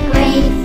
great.